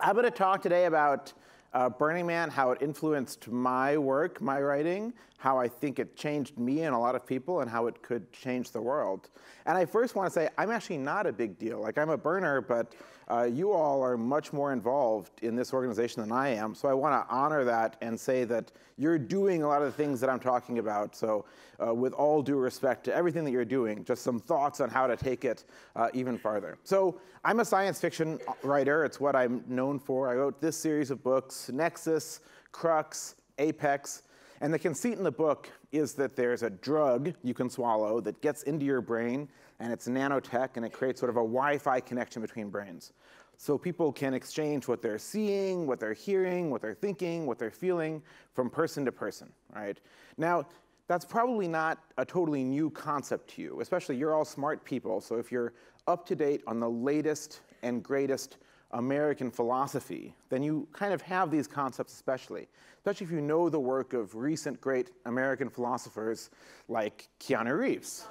I'm going to talk today about uh, Burning Man, how it influenced my work, my writing, how I think it changed me and a lot of people, and how it could change the world. And I first want to say I'm actually not a big deal. Like I'm a burner, but uh, you all are much more involved in this organization than I am. So I want to honor that and say that you're doing a lot of the things that I'm talking about. So uh, with all due respect to everything that you're doing, just some thoughts on how to take it uh, even farther. So I'm a science fiction writer. It's what I'm known for. I wrote this series of books, Nexus, Crux, Apex. And the conceit in the book is that there's a drug you can swallow that gets into your brain, and it's nanotech, and it creates sort of a Wi-Fi connection between brains. So people can exchange what they're seeing, what they're hearing, what they're thinking, what they're feeling from person to person, right? Now, that's probably not a totally new concept to you, especially you're all smart people, so if you're up to date on the latest and greatest American philosophy, then you kind of have these concepts especially, especially if you know the work of recent great American philosophers like Keanu Reeves,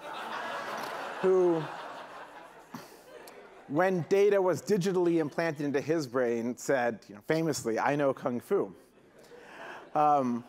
who, when data was digitally implanted into his brain, said, you know, famously, I know Kung Fu. Um,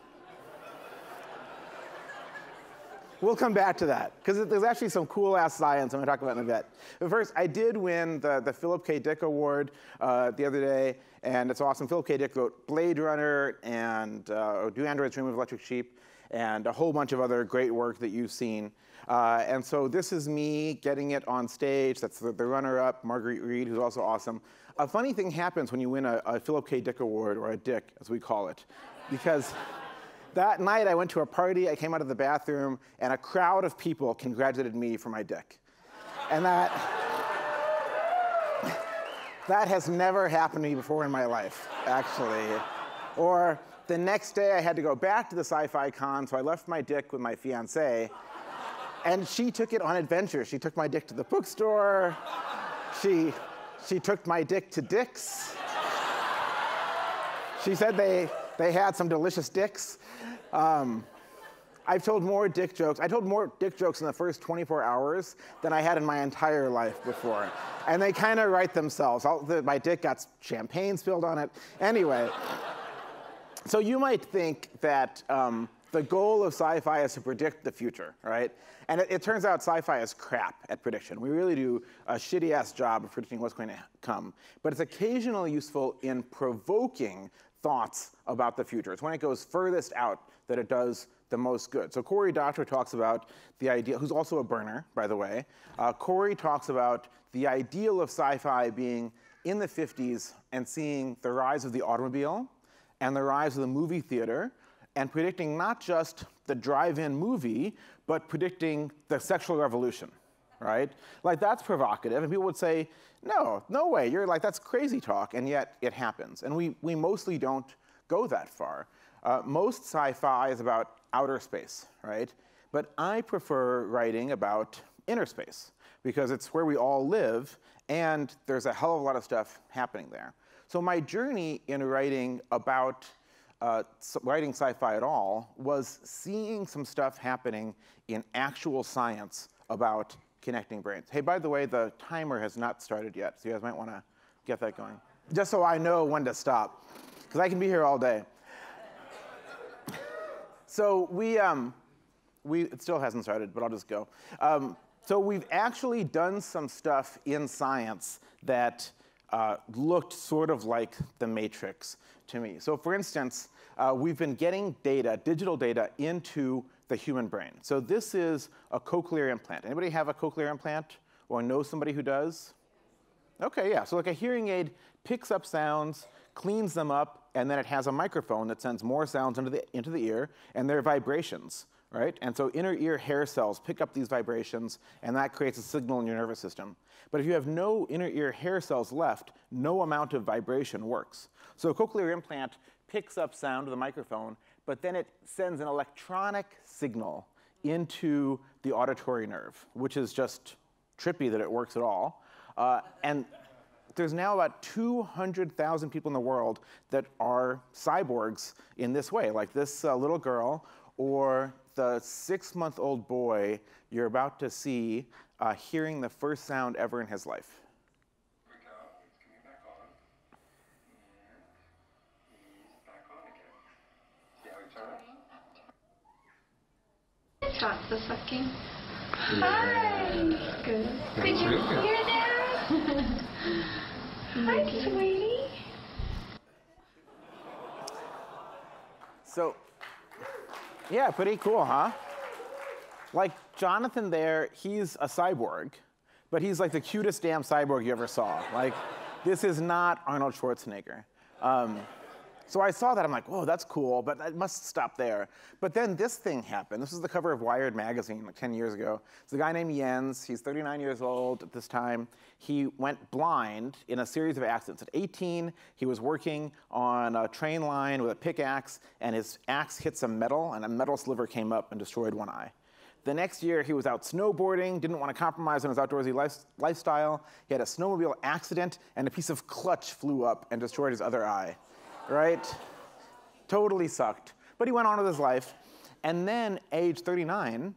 We'll come back to that, because there's actually some cool ass science I'm going to talk about in a bit. But first, I did win the, the Philip K. Dick Award uh, the other day, and it's awesome. Philip K. Dick wrote Blade Runner and uh, Do Androids Dream of Electric Sheep, and a whole bunch of other great work that you've seen. Uh, and so this is me getting it on stage. That's the, the runner-up, Marguerite Reed, who's also awesome. A funny thing happens when you win a, a Philip K. Dick Award, or a Dick, as we call it, because that night I went to a party, I came out of the bathroom, and a crowd of people congratulated me for my dick. And that, that has never happened to me before in my life, actually. Or the next day I had to go back to the sci-fi con, so I left my dick with my fiance, and she took it on adventure. She took my dick to the bookstore. She, she took my dick to Dick's. She said they, they had some delicious dicks. Um, I've told more dick jokes. I told more dick jokes in the first 24 hours than I had in my entire life before. And they kind of write themselves. The, my dick got champagne spilled on it. Anyway, so you might think that um, the goal of sci-fi is to predict the future, right? And it, it turns out sci-fi is crap at prediction. We really do a shitty ass job of predicting what's going to come. But it's occasionally useful in provoking thoughts about the future. It's when it goes furthest out that it does the most good. So Cory Doctorow talks about the idea, who's also a burner, by the way. Uh, Cory talks about the ideal of sci-fi being in the 50s and seeing the rise of the automobile and the rise of the movie theater and predicting not just the drive-in movie, but predicting the sexual revolution right? Like that's provocative, and people would say, no, no way, you're like, that's crazy talk, and yet it happens. And we, we mostly don't go that far. Uh, most sci-fi is about outer space, right? But I prefer writing about inner space, because it's where we all live, and there's a hell of a lot of stuff happening there. So my journey in writing about uh, writing sci-fi at all was seeing some stuff happening in actual science about connecting brains. Hey, by the way, the timer has not started yet, so you guys might want to get that going. Just so I know when to stop, because I can be here all day. so we, um, we, it still hasn't started, but I'll just go. Um, so we've actually done some stuff in science that uh, looked sort of like the matrix to me. So for instance, uh, we've been getting data, digital data, into the human brain. So this is a cochlear implant. Anybody have a cochlear implant or know somebody who does? Okay, yeah, so like a hearing aid picks up sounds, cleans them up, and then it has a microphone that sends more sounds into the, into the ear, and they're vibrations, right? And so inner ear hair cells pick up these vibrations, and that creates a signal in your nervous system. But if you have no inner ear hair cells left, no amount of vibration works. So a cochlear implant picks up sound to the microphone, but then it sends an electronic signal into the auditory nerve, which is just trippy that it works at all. Uh, and there's now about 200,000 people in the world that are cyborgs in this way, like this uh, little girl or the six-month-old boy you're about to see uh, hearing the first sound ever in his life. Stop the sucking. Hi. Good. Did you hear that? Hi, sweetie. So, yeah, pretty cool, huh? Like Jonathan there, he's a cyborg, but he's like the cutest damn cyborg you ever saw. Like, this is not Arnold Schwarzenegger. Um, so I saw that, I'm like, whoa, that's cool, but I must stop there. But then this thing happened. This was the cover of Wired magazine like 10 years ago. It's a guy named Jens. He's 39 years old at this time. He went blind in a series of accidents. At 18, he was working on a train line with a pickaxe, and his axe hit some metal, and a metal sliver came up and destroyed one eye. The next year, he was out snowboarding, didn't want to compromise on his outdoorsy life, lifestyle. He had a snowmobile accident, and a piece of clutch flew up and destroyed his other eye right? Totally sucked. But he went on with his life. And then, age 39,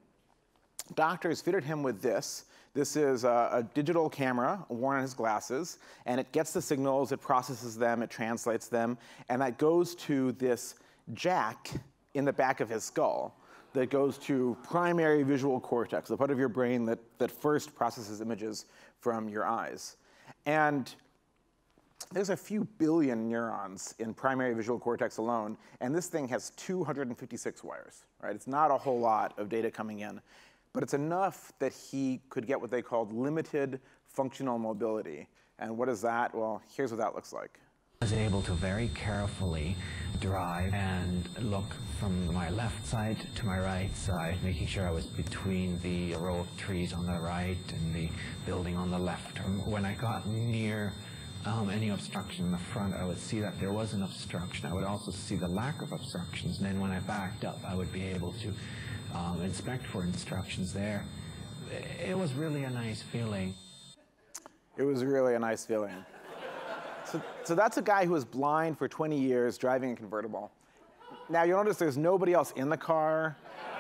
doctors fitted him with this. This is a, a, digital camera worn on his glasses, and it gets the signals, it processes them, it translates them, and that goes to this jack in the back of his skull that goes to primary visual cortex, the part of your brain that, that first processes images from your eyes. And there's a few billion neurons in primary visual cortex alone, and this thing has 256 wires, right? It's not a whole lot of data coming in, but it's enough that he could get what they called limited functional mobility. And what is that? Well, here's what that looks like. I was able to very carefully drive and look from my left side to my right side, making sure I was between the row of trees on the right and the building on the left. When I got near um, any obstruction in the front, I would see that there was an obstruction. I would also see the lack of obstructions. And then when I backed up, I would be able to um, inspect for instructions there. It was really a nice feeling. It was really a nice feeling. So, so that's a guy who was blind for 20 years driving a convertible. Now you'll notice there's nobody else in the car.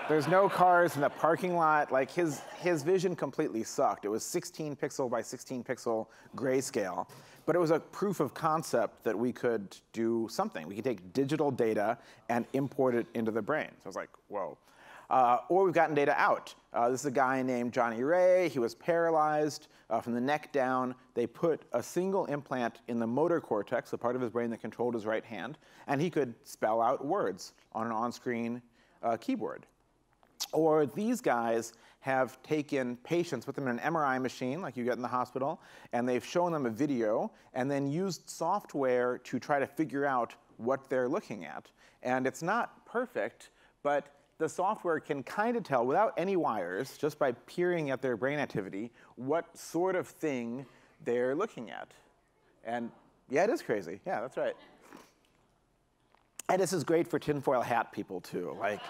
There's no cars in the parking lot. Like his, his vision completely sucked. It was 16 pixel by 16 pixel grayscale. But it was a proof of concept that we could do something. We could take digital data and import it into the brain. So I was like, whoa. Uh, or we've gotten data out. Uh, this is a guy named Johnny Ray. He was paralyzed uh, from the neck down. They put a single implant in the motor cortex, the part of his brain that controlled his right hand, and he could spell out words on an on-screen uh, keyboard. Or these guys have taken patients, put them in an MRI machine like you get in the hospital, and they've shown them a video and then used software to try to figure out what they're looking at. And it's not perfect, but the software can kind of tell without any wires, just by peering at their brain activity, what sort of thing they're looking at. And yeah, it is crazy. Yeah, that's right. And this is great for tinfoil hat people too. Like,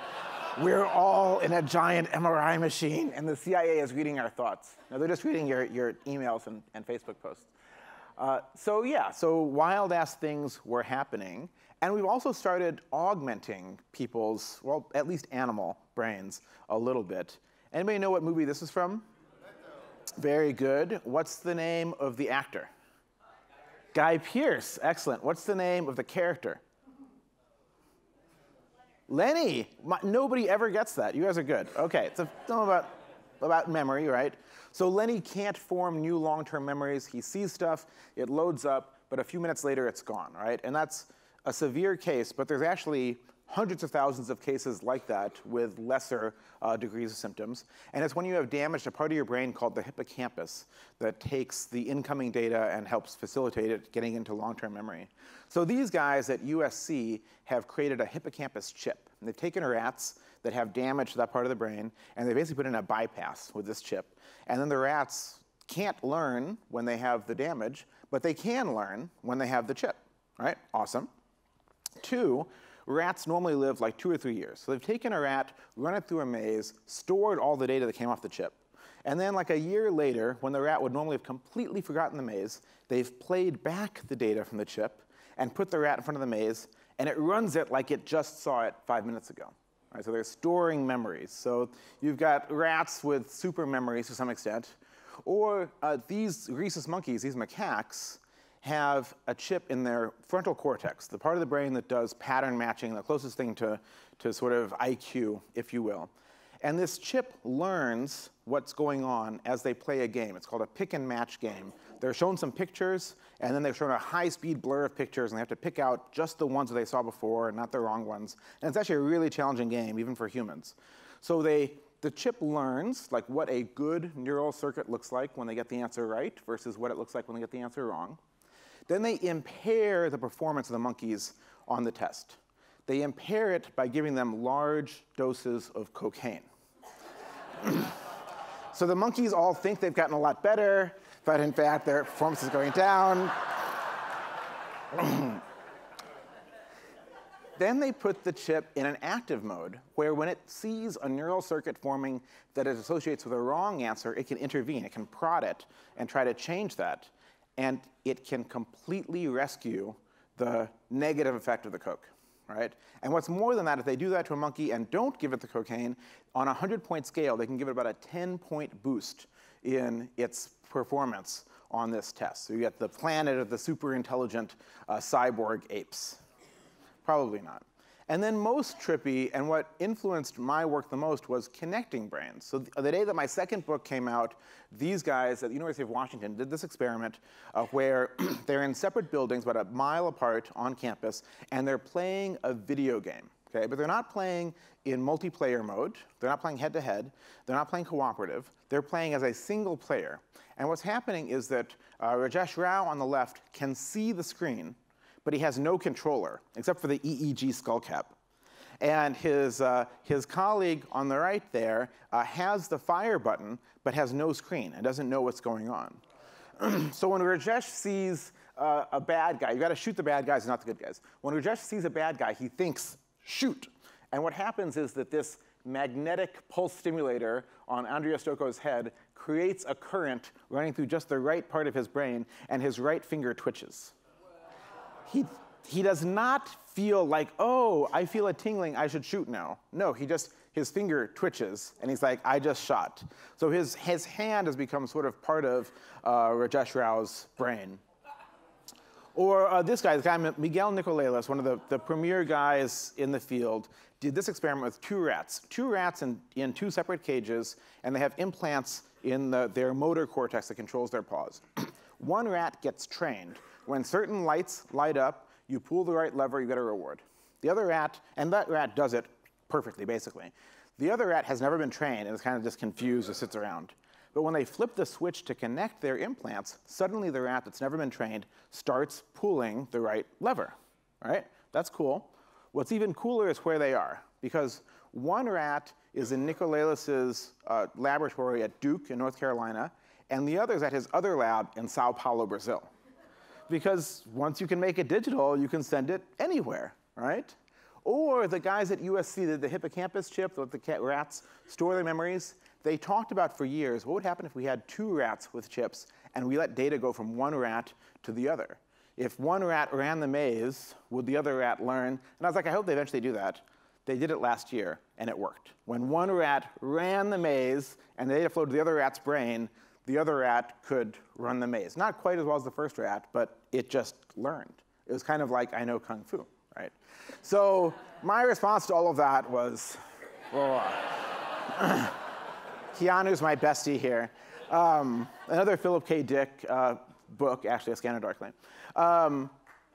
we're all in a giant MRI machine, and the CIA is reading our thoughts. No, they're just reading your, your emails and, and Facebook posts. Uh, so yeah, so wild ass things were happening, and we've also started augmenting people's, well, at least animal brains a little bit. Anybody know what movie this is from? Very good. What's the name of the actor? Guy Pearce. Excellent. What's the name of the character? Lenny, my, nobody ever gets that. You guys are good. Okay, it's a film about, about memory, right? So Lenny can't form new long-term memories. He sees stuff, it loads up, but a few minutes later it's gone, right? And that's a severe case, but there's actually hundreds of thousands of cases like that with lesser uh, degrees of symptoms. And it's when you have damage to part of your brain called the hippocampus that takes the incoming data and helps facilitate it getting into long-term memory. So these guys at USC have created a hippocampus chip. And they've taken rats that have damage to that part of the brain, and they basically put in a bypass with this chip. And then the rats can't learn when they have the damage, but they can learn when they have the chip. Right, awesome. Two, rats normally live like two or three years. So they've taken a rat, run it through a maze, stored all the data that came off the chip. And then like a year later, when the rat would normally have completely forgotten the maze, they've played back the data from the chip and put the rat in front of the maze, and it runs it like it just saw it five minutes ago. Right, so they're storing memories. So you've got rats with super memories to some extent, or uh, these rhesus monkeys, these macaques, have a chip in their frontal cortex, the part of the brain that does pattern matching, the closest thing to, to sort of IQ, if you will. And this chip learns what's going on as they play a game. It's called a pick and match game. They're shown some pictures, and then they're shown a high-speed blur of pictures, and they have to pick out just the ones that they saw before and not the wrong ones. And it's actually a really challenging game, even for humans. So they, the chip learns like what a good neural circuit looks like when they get the answer right versus what it looks like when they get the answer wrong. Then they impair the performance of the monkeys on the test. They impair it by giving them large doses of cocaine. so the monkeys all think they've gotten a lot better, but in fact their performance is going down. then they put the chip in an active mode, where when it sees a neural circuit forming that it associates with a wrong answer, it can intervene, it can prod it and try to change that. And it can completely rescue the negative effect of the coke right? And what's more than that, if they do that to a monkey and don't give it the cocaine, on a 100-point scale, they can give it about a 10-point boost in its performance on this test. So you get the planet of the super intelligent uh, cyborg apes. Probably not. And then most trippy, and what influenced my work the most, was connecting brains. So the day that my second book came out, these guys at the University of Washington did this experiment uh, where they're in separate buildings about a mile apart on campus, and they're playing a video game. Okay, but they're not playing in multiplayer mode. They're not playing head-to-head. -head. They're not playing cooperative. They're playing as a single player. And what's happening is that uh, Rajesh Rao on the left can see the screen, but he has no controller, except for the EEG skull cap. And his, uh, his colleague on the right there uh, has the fire button, but has no screen and doesn't know what's going on. so when Rajesh sees uh, a bad guy, you gotta shoot the bad guys, not the good guys. When Rajesh sees a bad guy, he thinks, shoot. And what happens is that this magnetic pulse stimulator on Andrea Stocco's head creates a current running through just the right part of his brain, and his right finger twitches he, he does not feel like, oh, I feel a tingling, I should shoot now. No, he just, his finger twitches, and he's like, I just shot. So his, his hand has become sort of part of uh, Rajesh Rao's brain. Or uh, this guy, this guy, Miguel Nicolelis, one of the, the premier guys in the field, did this experiment with two rats. Two rats in, in two separate cages, and they have implants in the, their motor cortex that controls their paws. One rat gets trained when certain lights light up, you pull the right lever, you get a reward. The other rat, and that rat does it perfectly, basically. The other rat has never been trained and is kind of just confused or sits around. But when they flip the switch to connect their implants, suddenly the rat that's never been trained starts pulling the right lever, right? That's cool. What's even cooler is where they are, because one rat is in Nicolelis's uh, laboratory at Duke in North Carolina, and the other is at his other lab in Sao Paulo, Brazil because once you can make it digital, you can send it anywhere, right? Or the guys at USC, the, the hippocampus chip, let the rats store their memories, they talked about for years, what would happen if we had two rats with chips and we let data go from one rat to the other? If one rat ran the maze, would the other rat learn? And I was like, I hope they eventually do that. They did it last year, and it worked. When one rat ran the maze and the data flowed to the other rat's brain, the other rat could run the maze. Not quite as well as the first rat, but it just learned. It was kind of like I know Kung Fu, right? So my response to all of that was, oh, Keanu's my bestie here. Um, another Philip K. Dick uh, book, actually, A Scanner Darkly. Um,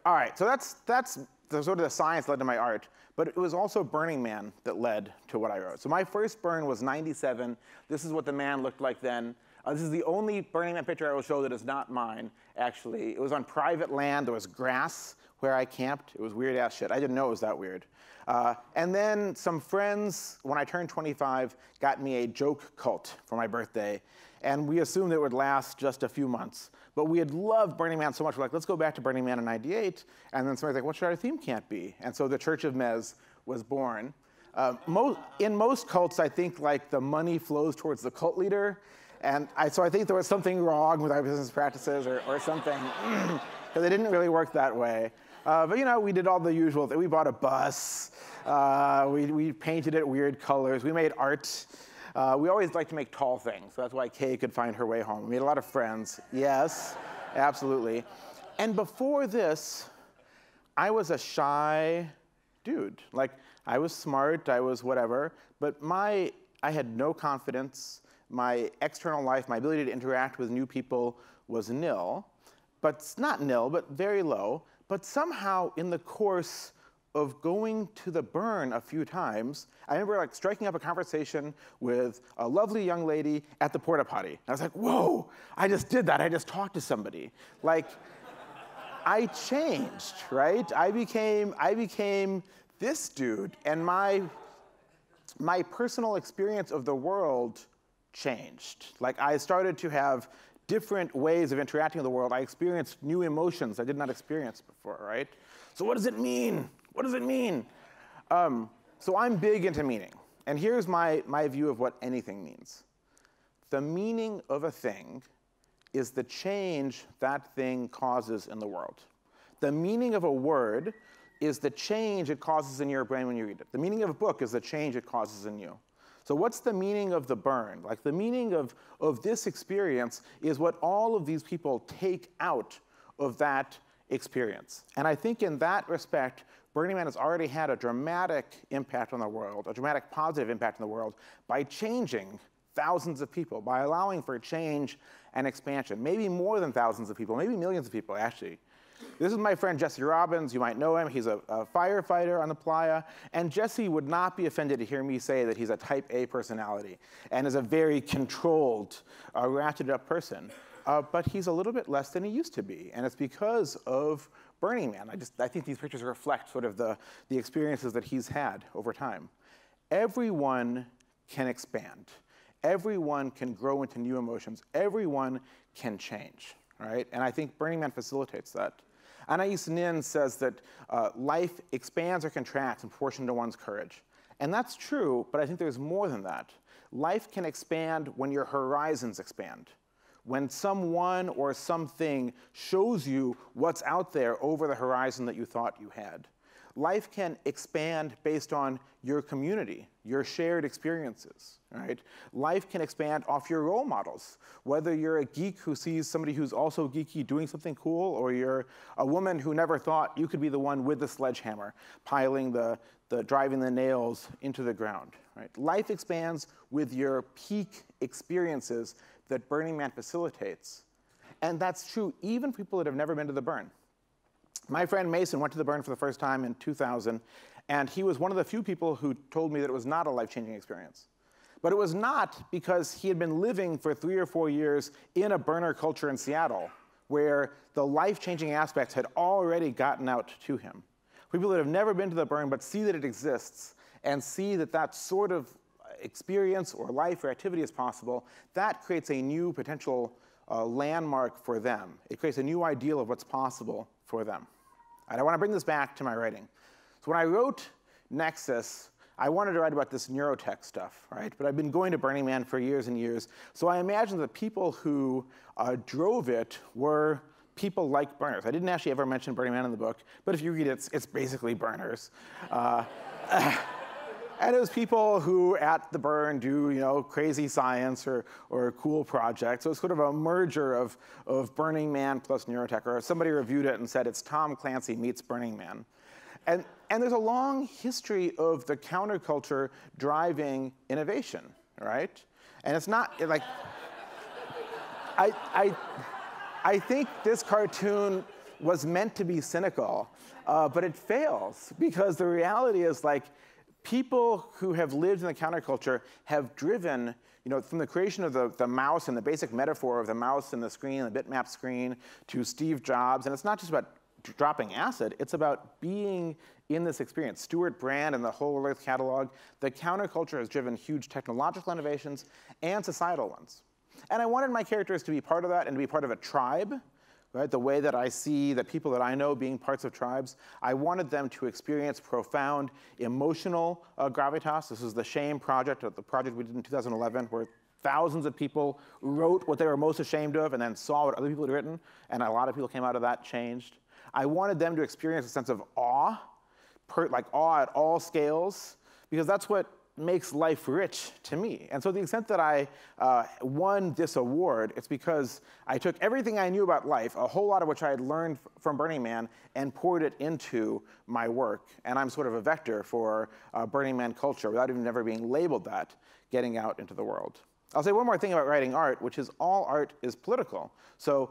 all right, so that's, that's the, sort of the science led to my art, but it was also Burning Man that led to what I wrote. So my first burn was 97. This is what the man looked like then. Uh, this is the only Burning Man picture I will show that is not mine, actually. It was on private land. There was grass where I camped. It was weird ass shit. I didn't know it was that weird. Uh, and then some friends, when I turned 25, got me a joke cult for my birthday. And we assumed it would last just a few months. But we had loved Burning Man so much, we're like, let's go back to Burning Man in 98. And then somebody's like, what should our theme camp be? And so the Church of Mez was born. Uh, mo in most cults, I think like the money flows towards the cult leader and I, so I think there was something wrong with our business practices or, or something, because it didn't really work that way. Uh, but you know, we did all the usual thing. We bought a bus. Uh, we, we painted it weird colors. We made art. Uh, we always like to make tall things. So that's why Kay could find her way home. We made a lot of friends. Yes, absolutely. And before this, I was a shy dude. Like, I was smart, I was whatever, but my I had no confidence. My external life, my ability to interact with new people was nil, but not nil, but very low. But somehow, in the course of going to the burn a few times, I remember like striking up a conversation with a lovely young lady at the porta potty. I was like, whoa, I just did that. I just talked to somebody. Like, I changed, right? I became, I became this dude, and my, my personal experience of the world changed. Like, I started to have different ways of interacting with the world. I experienced new emotions I did not experience before, right? So, what does it mean? What does it mean? Um, so, I'm big into meaning. And here's my, my view of what anything means the meaning of a thing is the change that thing causes in the world. The meaning of a word is the change it causes in your brain when you read it. The meaning of a book is the change it causes in you. So, what's the meaning of the burn? Like, the meaning of, of this experience is what all of these people take out of that experience. And I think in that respect, Burning Man has already had a dramatic impact on the world, a dramatic positive impact on the world by changing thousands of people, by allowing for change and expansion. Maybe more than thousands of people, maybe millions of people, actually. This is my friend Jesse Robbins. You might know him. He's a, a, firefighter on the playa. And Jesse would not be offended to hear me say that he's a type A personality and is a very controlled, uh, ratcheted up person. Uh, but he's a little bit less than he used to be. And it's because of Burning Man. I, just, I think these pictures reflect sort of the, the experiences that he's had over time. Everyone can expand. Everyone can grow into new emotions. Everyone can change, right? And I think Burning Man facilitates that. Anais Nin says that uh, life expands or contracts in proportion to one's courage. And that's true, but I think there's more than that. Life can expand when your horizons expand. When someone or something shows you what's out there over the horizon that you thought you had life can expand based on your community, your shared experiences, right? Life can expand off your role models. Whether you're a geek who sees somebody who's also geeky doing something cool, or you're a woman who never thought you could be the one with the sledgehammer, piling the, the driving the nails into the ground, right? Life expands with your peak experiences that Burning Man facilitates. And that's true even people that have never been to the burn. My friend Mason went to the burn for the first time in 2000, and he was one of the few people who told me that it was not a life changing experience. But it was not because he had been living for three or four years in a burner culture in Seattle, where the life changing aspects had already gotten out to him. People that have never been to the burn but see that it exists and see that that sort of experience or life or activity is possible, that creates a new potential uh, landmark for them. It creates a new ideal of what's possible for them. And I want to bring this back to my writing. So when I wrote Nexus, I wanted to write about this neurotech stuff, right? But I've been going to Burning Man for years and years. So I imagine the people who uh, drove it were people like burners. I didn't actually ever mention Burning Man in the book, but if you read it, it's, it's basically burners. Uh, And it was people who at the burn do, you know, crazy science or, or cool projects. So it's sort of a merger of, of Burning Man plus Neurotech. Or somebody reviewed it and said it's Tom Clancy meets Burning Man. And, and there's a long history of the counterculture driving innovation, right? And it's not like, I, I, I think this cartoon was meant to be cynical, uh, but it fails because the reality is like, people who have lived in the counterculture have driven, you know, from the creation of the, the mouse and the basic metaphor of the mouse and the screen, the bitmap screen, to Steve Jobs. And it's not just about dropping acid, it's about being in this experience. Stewart Brand and the whole Earth catalog, the counterculture has driven huge technological innovations and societal ones. And I wanted my characters to be part of that and to be part of a tribe right? The way that I see the people that I know being parts of tribes, I wanted them to experience profound emotional uh, gravitas. This is the Shame Project, the project we did in 2011, where thousands of people wrote what they were most ashamed of and then saw what other people had written, and a lot of people came out of that changed. I wanted them to experience a sense of awe, like awe at all scales, because that's what makes life rich to me. And so, the extent that I uh, won this award, it's because I took everything I knew about life, a whole lot of which I had learned from Burning Man, and poured it into my work. And I'm sort of a vector for uh, Burning Man culture without even ever being labeled that, getting out into the world. I'll say one more thing about writing art, which is all art is political. So,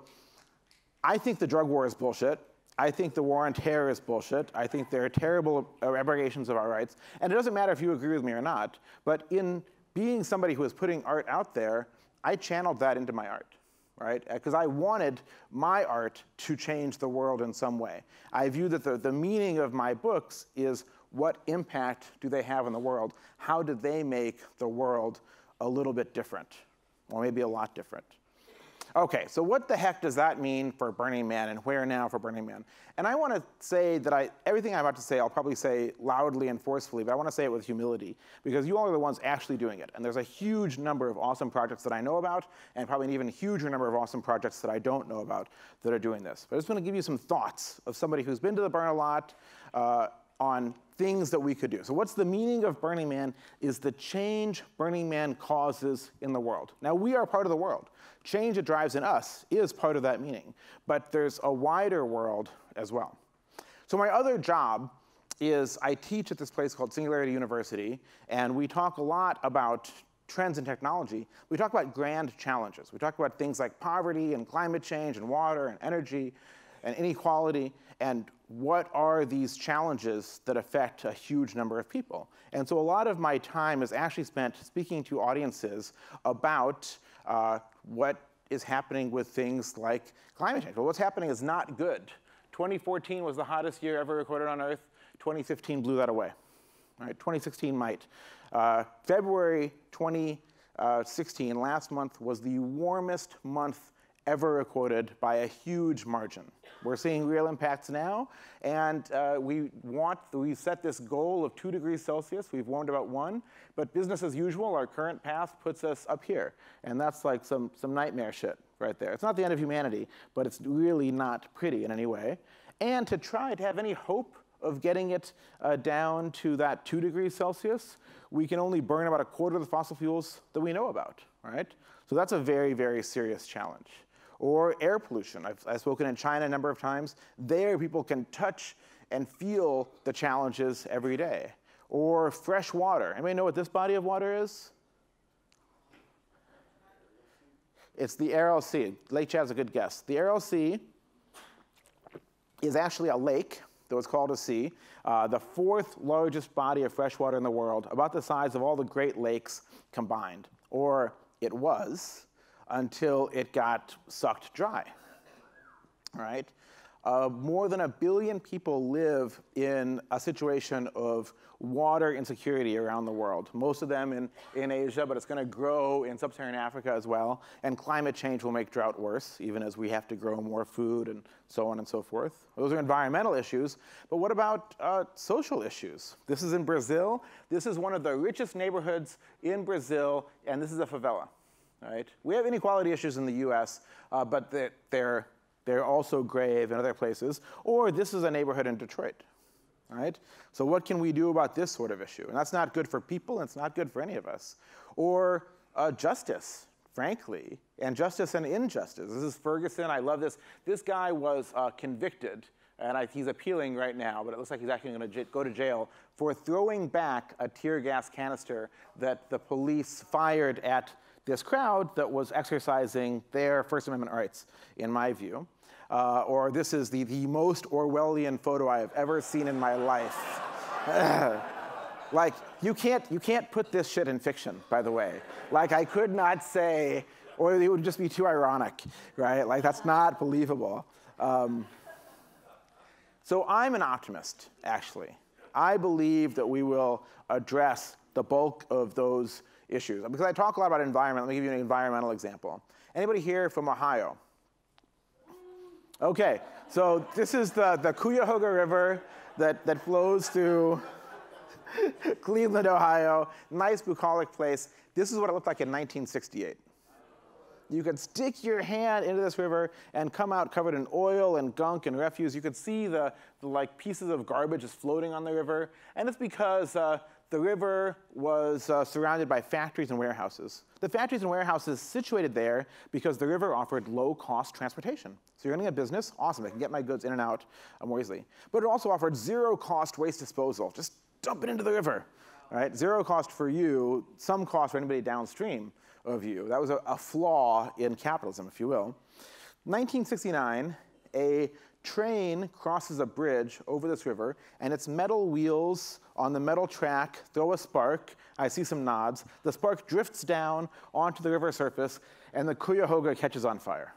I think the drug war is bullshit. I think the war on terror is bullshit. I think there are terrible abrogations of our rights. And it doesn't matter if you agree with me or not, but in being somebody who is putting art out there, I channeled that into my art, right? Uh, because I wanted my art to change the world in some way. I view that the, the meaning of my books is what impact do they have in the world? How do they make the world a little bit different, or maybe a lot different? Okay, so what the heck does that mean for Burning Man and where now for Burning Man? And I want to say that I, everything I'm about to say, I'll probably say loudly and forcefully, but I want to say it with humility because you all are the ones actually doing it. And there's a huge number of awesome projects that I know about and probably an even huger number of awesome projects that I don't know about that are doing this. But I just want to give you some thoughts of somebody who's been to the burn a lot, uh, on things that we could do. So what's the meaning of Burning Man is the change Burning Man causes in the world. Now we are part of the world. Change it drives in us is part of that meaning, but there's a wider world as well. So my other job is I teach at this place called Singularity University, and we talk a lot about trends in technology. We talk about grand challenges. We talk about things like poverty and climate change and water and energy and inequality and what are these challenges that affect a huge number of people. And so a lot of my time is actually spent speaking to audiences about uh, what is happening with things like climate change. Well, what's happening is not good. 2014 was the hottest year ever recorded on Earth. 2015 blew that away. Right? 2016 might. Uh, February 2016, last month, was the warmest month ever recorded by a huge margin. We're seeing real impacts now, and uh, we want, we set this goal of two degrees Celsius. We've warmed about one, but business as usual, our current path puts us up here. And that's like some, some nightmare shit right there. It's not the end of humanity, but it's really not pretty in any way. And to try to have any hope of getting it uh, down to that two degrees Celsius, we can only burn about a quarter of the fossil fuels that we know about, right? So that's a very, very serious challenge or air pollution. I've, I've spoken in China a number of times. There, people can touch and feel the challenges every day. Or fresh water. Anybody know what this body of water is? It's the Aral Sea. Lake Chad's a good guess. The Aral Sea is actually a lake that was called a sea, uh, the fourth largest body of fresh water in the world, about the size of all the Great Lakes combined. Or it was until it got sucked dry, right? Uh, more than a billion people live in a situation of water insecurity around the world. Most of them in, in Asia, but it's going to grow in sub-Saharan Africa as well. And climate change will make drought worse, even as we have to grow more food and so on and so forth. Those are environmental issues. But what about uh, social issues? This is in Brazil. This is one of the richest neighborhoods in Brazil, and this is a favela right? We have inequality issues in the US, uh, but they're, they're also grave in other places. Or this is a neighborhood in Detroit, right? So what can we do about this sort of issue? And that's not good for people, and it's not good for any of us. Or uh, justice, frankly, and justice and injustice. This is Ferguson. I love this. This guy was uh, convicted, and I, he's appealing right now, but it looks like he's actually going to go to jail for throwing back a tear gas canister that the police fired at this crowd that was exercising their First Amendment rights, in my view. Uh, or this is the, the most Orwellian photo I have ever seen in my life. like, you can't, you can't put this shit in fiction, by the way. Like, I could not say, or it would just be too ironic, right? Like, that's not believable. Um, so I'm an optimist, actually. I believe that we will address the bulk of those issues. Because I talk a lot about environment, let me give you an environmental example. Anybody here from Ohio? Okay, so this is the, the Cuyahoga River that, that flows through Cleveland, Ohio. Nice bucolic place. This is what it looked like in 1968. You could stick your hand into this river and come out covered in oil and gunk and refuse. You could see the, the like pieces of garbage just floating on the river. And it's because uh, the river was uh, surrounded by factories and warehouses. The factories and warehouses situated there because the river offered low-cost transportation. So you're running a business, awesome, I can get my goods in and out uh, more easily. But it also offered zero-cost waste disposal. Just dump it into the river, right? Zero cost for you, some cost for anybody downstream of you. That was a, a flaw in capitalism, if you will. 1969, a train crosses a bridge over this river, and its metal wheels on the metal track throw a spark. I see some nods. The spark drifts down onto the river surface, and the Cuyahoga catches on fire.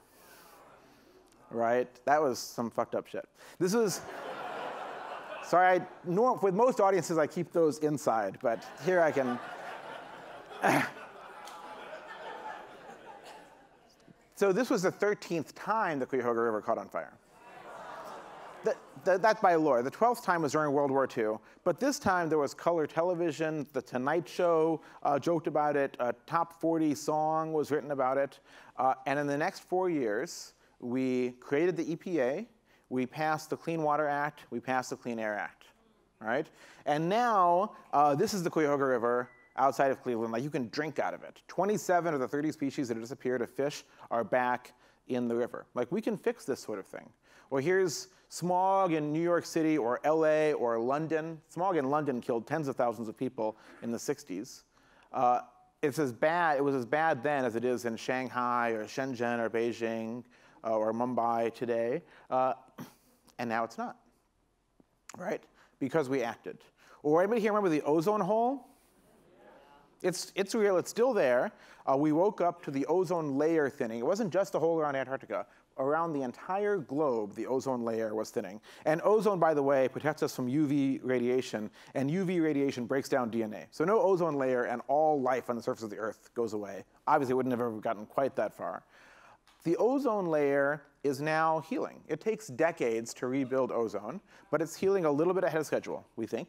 Right? That was some fucked up shit. This was. sorry, I, with most audiences, I keep those inside, but here I can. so this was the 13th time the Cuyahoga River caught on fire that by lore. The 12th time was during World War II, but this time there was color television, The Tonight Show uh, joked about it, a top 40 song was written about it, uh, and in the next four years, we created the EPA, we passed the Clean Water Act, we passed the Clean Air Act, right? And now, uh, this is the Cuyahoga River outside of Cleveland, like you can drink out of it. 27 of the 30 species that have disappeared of fish are back in the river. Like we can fix this sort of thing. Well, here's smog in New York City or LA or London. Smog in London killed tens of thousands of people in the 60s. Uh, it's as bad, it was as bad then as it is in Shanghai or Shenzhen or Beijing uh, or Mumbai today. Uh, and now it's not, right? Because we acted. Or anybody here remember the ozone hole? It's, it's real, it's still there. Uh, we woke up to the ozone layer thinning. It wasn't just a hole around Antarctica around the entire globe, the ozone layer was thinning. And ozone, by the way, protects us from UV radiation, and UV radiation breaks down DNA. So no ozone layer and all life on the surface of the Earth goes away. Obviously, it wouldn't have ever gotten quite that far. The ozone layer is now healing. It takes decades to rebuild ozone, but it's healing a little bit ahead of schedule, we think.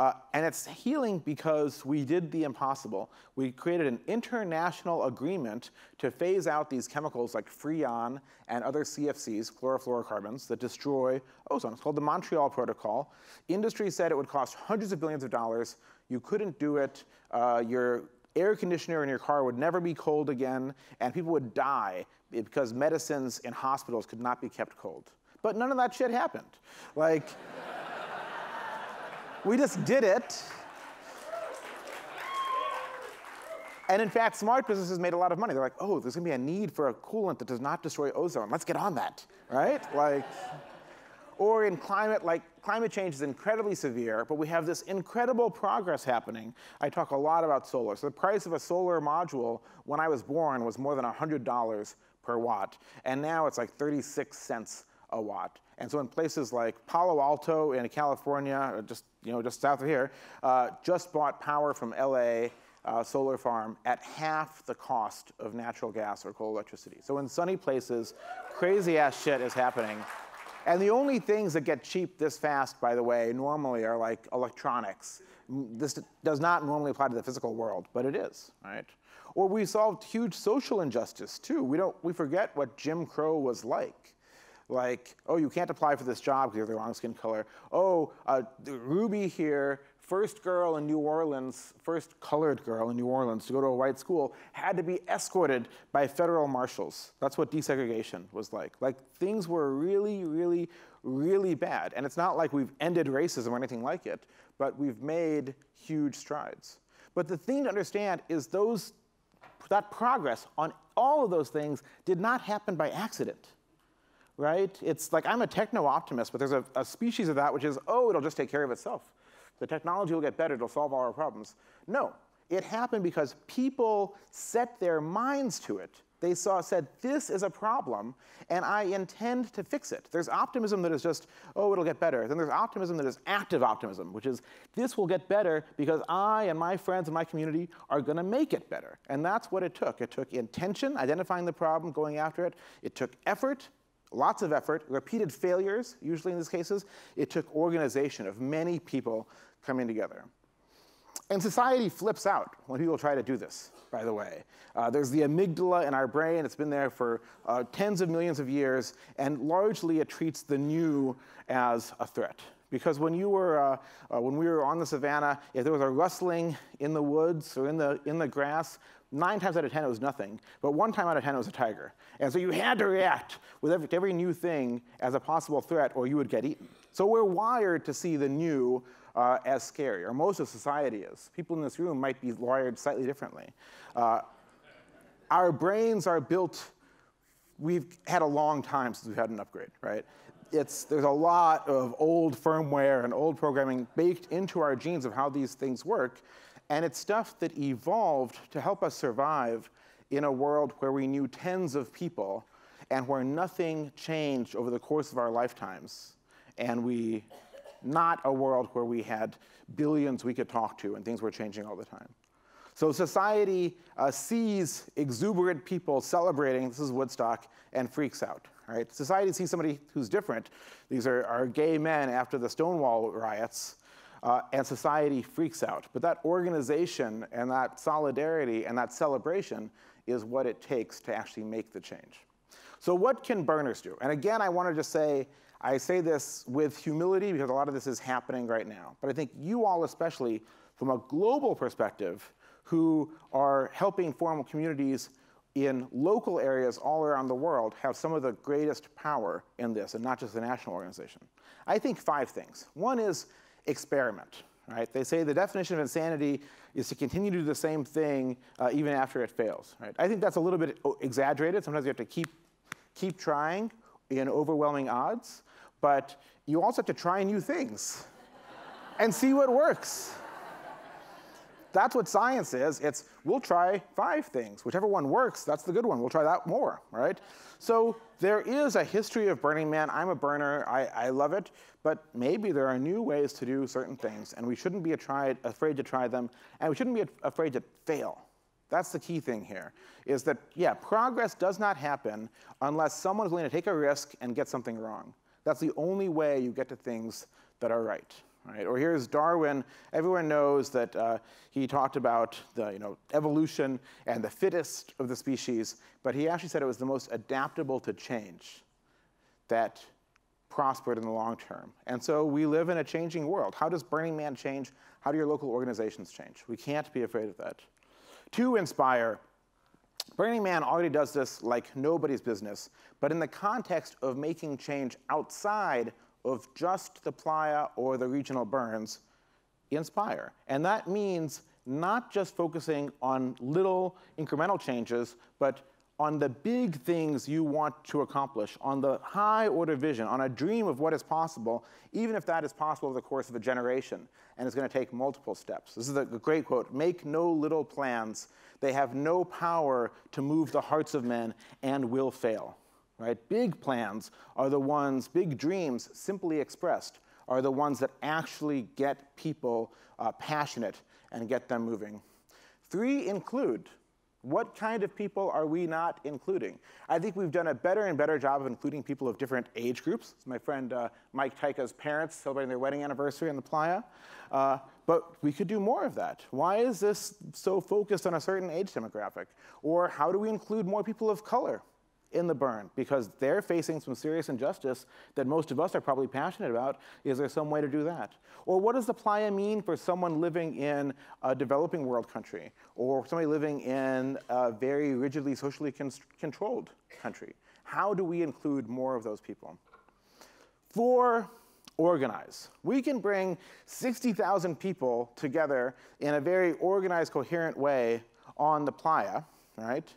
Uh, and it's healing because we did the impossible. We created an international agreement to phase out these chemicals like Freon and other CFCs, chlorofluorocarbons, that destroy ozone. It's called the Montreal Protocol. Industry said it would cost hundreds of billions of dollars. You couldn't do it. Uh, your air conditioner in your car would never be cold again, and people would die because medicines in hospitals could not be kept cold. But none of that shit happened. Like, we just did it. And in fact, smart businesses made a lot of money. They're like, oh, there's gonna be a need for a coolant that does not destroy ozone. Let's get on that, right? Like, or in climate, like climate change is incredibly severe, but we have this incredible progress happening. I talk a lot about solar. So the price of a solar module when I was born was more than $100 per watt. And now it's like 36 cents a watt. And so in places like Palo Alto in California, just, you know, just south of here, uh, just bought power from LA uh, solar farm at half the cost of natural gas or coal electricity. So in sunny places, crazy ass shit is happening. And the only things that get cheap this fast, by the way, normally are like electronics. This does not normally apply to the physical world, but it is, right? Or we solved huge social injustice too. We don't, we forget what Jim Crow was like like, oh, you can't apply for this job because you're the wrong skin color. Oh, uh, Ruby here, first girl in New Orleans, first colored girl in New Orleans to go to a white school, had to be escorted by federal marshals. That's what desegregation was like. Like, things were really, really, really bad. And it's not like we've ended racism or anything like it, but we've made huge strides. But the thing to understand is those, that progress on all of those things did not happen by accident right? It's like I'm a techno-optimist, but there's a, a, species of that which is, oh, it'll just take care of itself. The technology will get better, it'll solve all our problems. No, it happened because people set their minds to it. They saw, said, this is a problem, and I intend to fix it. There's optimism that is just, oh, it'll get better. Then there's optimism that is active optimism, which is, this will get better because I and my friends and my community are gonna make it better. And that's what it took. It took intention, identifying the problem, going after it. It took effort, lots of effort, repeated failures, usually in these cases. It took organization of many people coming together. And society flips out when people try to do this, by the way. Uh, there's the amygdala in our brain. It's been there for uh, tens of millions of years, and largely it treats the new as a threat. Because when you were, uh, uh, when we were on the savannah, if there was a rustling in the woods or in the, in the grass, nine times out of 10 it was nothing. But one time out of 10 it was a tiger. And so you had to react with every, every new thing as a possible threat or you would get eaten. So we're wired to see the new uh, as scary, or most of society is. People in this room might be wired slightly differently. Uh, our brains are built, we've had a long time since we've had an upgrade, right? It's, there's a lot of old firmware and old programming baked into our genes of how these things work, and it's stuff that evolved to help us survive in a world where we knew tens of people and where nothing changed over the course of our lifetimes. And we, not a world where we had billions we could talk to and things were changing all the time. So society uh, sees exuberant people celebrating, this is Woodstock, and freaks out. Right? Society sees somebody who's different. These are, are gay men after the Stonewall riots, uh, and society freaks out. But that organization and that solidarity and that celebration is what it takes to actually make the change. So what can burners do? And again, I want to just say, I say this with humility because a lot of this is happening right now. But I think you all, especially from a global perspective, who are helping form communities in local areas all around the world have some of the greatest power in this, and not just the national organization. I think five things. One is experiment. Right? They say the definition of insanity is to continue to do the same thing uh, even after it fails. Right? I think that's a little bit exaggerated. Sometimes you have to keep, keep trying in overwhelming odds, but you also have to try new things and see what works. That's what science is. It's we'll try five things. Whichever one works, that's the good one. We'll try that more, right? So there is a history of Burning Man. I'm a burner. I, I love it. But maybe there are new ways to do certain things, and we shouldn't be tried, afraid to try them, and we shouldn't be afraid to fail. That's the key thing here, is that, yeah, progress does not happen unless someone's willing to take a risk and get something wrong. That's the only way you get to things that are right. Right? Or here's Darwin. Everyone knows that uh, he talked about the you know, evolution and the fittest of the species, but he actually said it was the most adaptable to change that prospered in the long term. And so we live in a changing world. How does Burning Man change? How do your local organizations change? We can't be afraid of that. To inspire, Burning Man already does this like nobody's business, but in the context of making change outside of just the playa or the regional burns inspire. And that means not just focusing on little incremental changes, but on the big things you want to accomplish, on the high order vision, on a dream of what is possible, even if that is possible over the course of a generation, and it's going to take multiple steps. This is a great quote Make no little plans. They have no power to move the hearts of men and will fail right? Big plans are the ones, big dreams, simply expressed, are the ones that actually get people uh, passionate and get them moving. Three include. What kind of people are we not including? I think we've done a better and better job of including people of different age groups. my friend uh, Mike Tyka's parents celebrating their wedding anniversary in the playa. Uh, but we could do more of that. Why is this so focused on a certain age demographic? Or how do we include more people of color? In the burn because they're facing some serious injustice that most of us are probably passionate about. Is there some way to do that? Or what does the playa mean for someone living in a developing world country or somebody living in a very rigidly socially con controlled country? How do we include more of those people? Four, organize. We can bring 60,000 people together in a very organized, coherent way on the playa, right?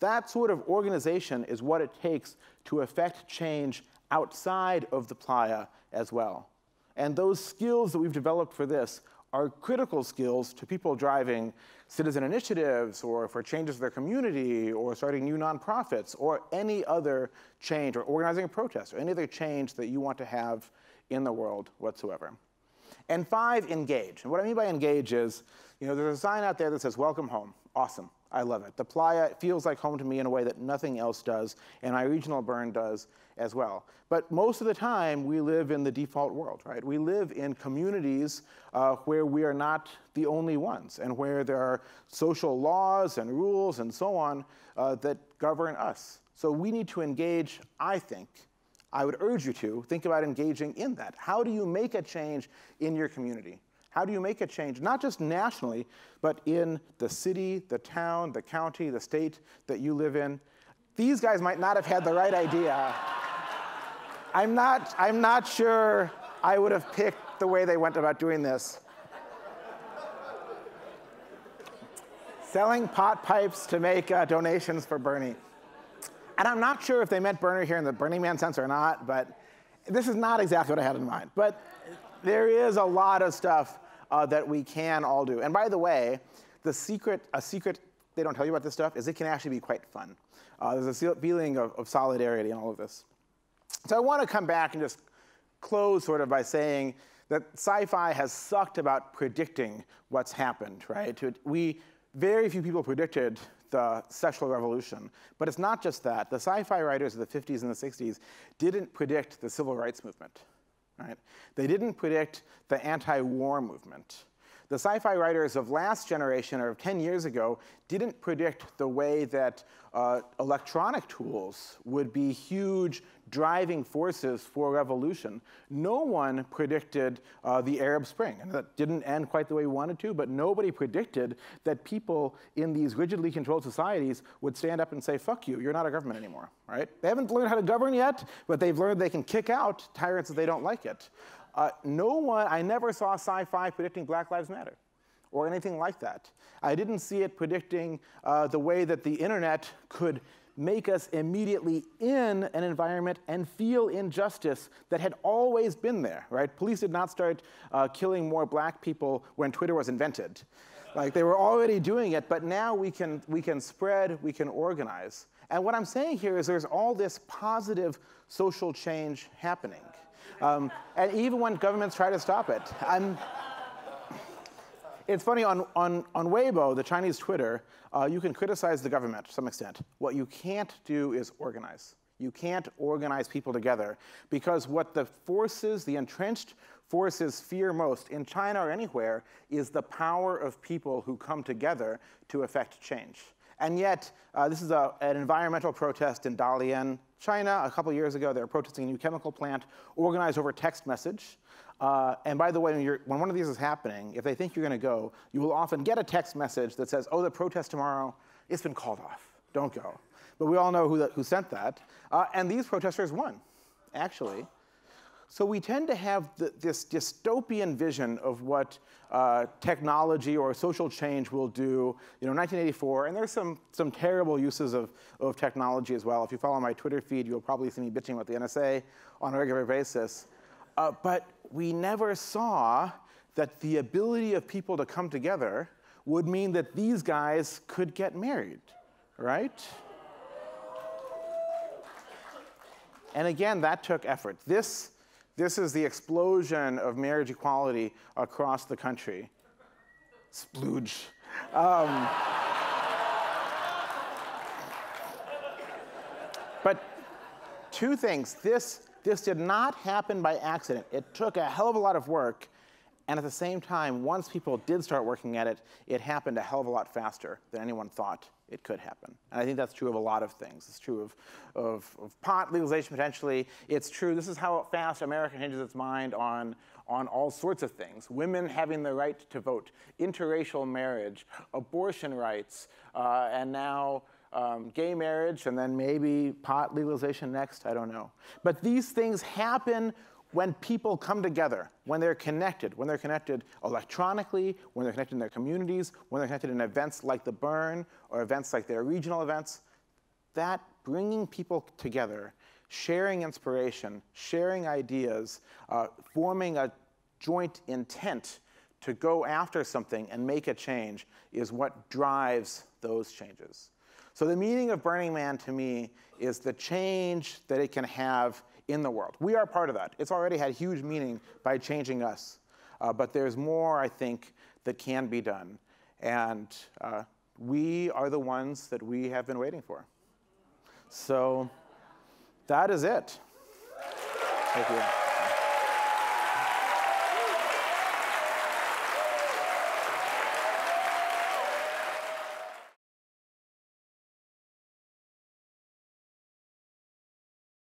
That sort of organization is what it takes to effect change outside of the playa as well. And those skills that we've developed for this are critical skills to people driving citizen initiatives or for changes to their community or starting new nonprofits or any other change or organizing a protest or any other change that you want to have in the world whatsoever. And five, engage. And what I mean by engage is, you know, there's a sign out there that says, welcome home. Awesome. I love it. The playa feels like home to me in a way that nothing else does, and our regional burn does as well. But most of the time, we live in the default world, right? We live in communities uh, where we are not the only ones, and where there are social laws and rules and so on uh, that govern us. So we need to engage, I think, I would urge you to think about engaging in that. How do you make a change in your community? How do you make a change, not just nationally, but in the city, the town, the county, the state that you live in? These guys might not have had the right idea. I'm not, I'm not sure I would have picked the way they went about doing this. Selling pot pipes to make uh, donations for Bernie. And I'm not sure if they meant Bernie here in the Burning Man sense or not, but this is not exactly what I had in mind. But there is a lot of stuff uh, that we can all do. And by the way, the secret, a secret they don't tell you about this stuff is it can actually be quite fun. Uh, there's a feeling of, of solidarity in all of this. So I want to come back and just close sort of by saying that sci-fi has sucked about predicting what's happened, right? We, very few people predicted the sexual revolution. But it's not just that. The sci-fi writers of the 50s and the 60s didn't predict the civil rights movement, right? They didn't predict the anti-war movement. The sci-fi writers of last generation or of 10 years ago didn't predict the way that uh, electronic tools would be huge driving forces for revolution. No one predicted uh, the Arab Spring, and that didn't end quite the way we wanted to, but nobody predicted that people in these rigidly controlled societies would stand up and say, fuck you, you're not a government anymore, right? They haven't learned how to govern yet, but they've learned they can kick out tyrants if they don't like it. Uh, no one, I never saw sci-fi predicting Black Lives Matter or anything like that. I didn't see it predicting uh, the way that the internet could make us immediately in an environment and feel injustice that had always been there, right? Police did not start uh, killing more black people when Twitter was invented. Like they were already doing it, but now we can, we can spread, we can organize. And what I'm saying here is there's all this positive social change happening. Um, and even when governments try to stop it. I'm, it's funny, on, on, on Weibo, the Chinese Twitter, uh, you can criticize the government to some extent. What you can't do is organize. You can't organize people together because what the forces, the entrenched forces fear most in China or anywhere is the power of people who come together to effect change. And yet, uh, this is a, an environmental protest in Dalian, China. A couple years ago, they were protesting a new chemical plant organized over text message. Uh, and by the way, when, when, one of these is happening, if they think you're going to go, you will often get a text message that says, oh, the protest tomorrow, it's been called off. Don't go. But we all know who, who sent that. Uh, and these protesters won, actually. So we tend to have this dystopian vision of what uh, technology or social change will do. You know, 1984, and there's some, some terrible uses of, of technology as well. If you follow my Twitter feed, you'll probably see me bitching about the NSA on a regular basis. Uh, but we never saw that the ability of people to come together would mean that these guys could get married, right? And again, that took effort. This, this is the explosion of marriage equality across the country. Splooge. Um, but two things. This this did not happen by accident. It took a hell of a lot of work, and at the same time, once people did start working at it, it happened a hell of a lot faster than anyone thought it could happen. And I think that's true of a lot of things. It's true of, of, of pot legalization potentially. It's true, this is how fast America changes its mind on, on all sorts of things. Women having the right to vote, interracial marriage, abortion rights, uh, and now um, gay marriage, and then maybe pot legalization next, I don't know. But these things happen when people come together, when they're connected, when they're connected electronically, when they're connected in their communities, when they're connected in events like the Burn or events like their regional events, that bringing people together, sharing inspiration, sharing ideas, uh, forming a joint intent to go after something and make a change is what drives those changes. So the meaning of Burning Man to me is the change that it can have in the world. We are part of that. It's already had huge meaning by changing us. Uh, but there's more, I think, that can be done. And uh, we are the ones that we have been waiting for. So that is it. Thank you.